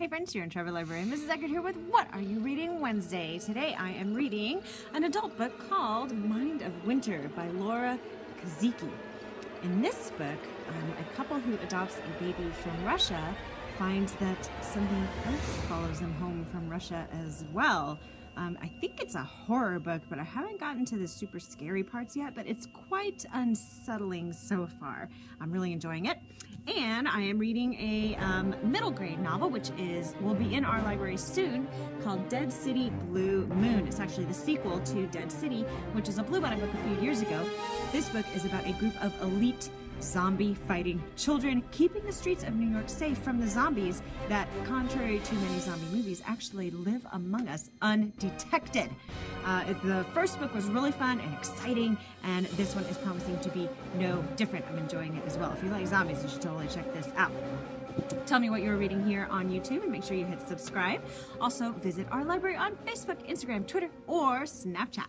Hey friends, you're in Trevor Library. Mrs. Eckert here with What Are You Reading Wednesday? Today I am reading an adult book called Mind of Winter by Laura Kasischke. In this book, um, a couple who adopts a baby from Russia finds that something else follows them home from Russia as well. Um, I think it's a horror book, but I haven't gotten to the super scary parts yet, but it's quite unsettling so far. I'm really enjoying it. And I am reading a um, middle grade novel, which is will be in our library soon, called Dead City Blue Moon. It's actually the sequel to Dead City, which is a Blue Bluebonnet book a few years ago. This book is about a group of elite zombie fighting children, keeping the streets of New York safe from the zombies that, contrary to many zombie movies, actually live among us undetected. Uh, the first book was really fun and exciting, and this one is promising to be no different. I'm enjoying it as well. If you like zombies, you should totally check this out. Tell me what you're reading here on YouTube and make sure you hit subscribe. Also, visit our library on Facebook, Instagram, Twitter, or Snapchat.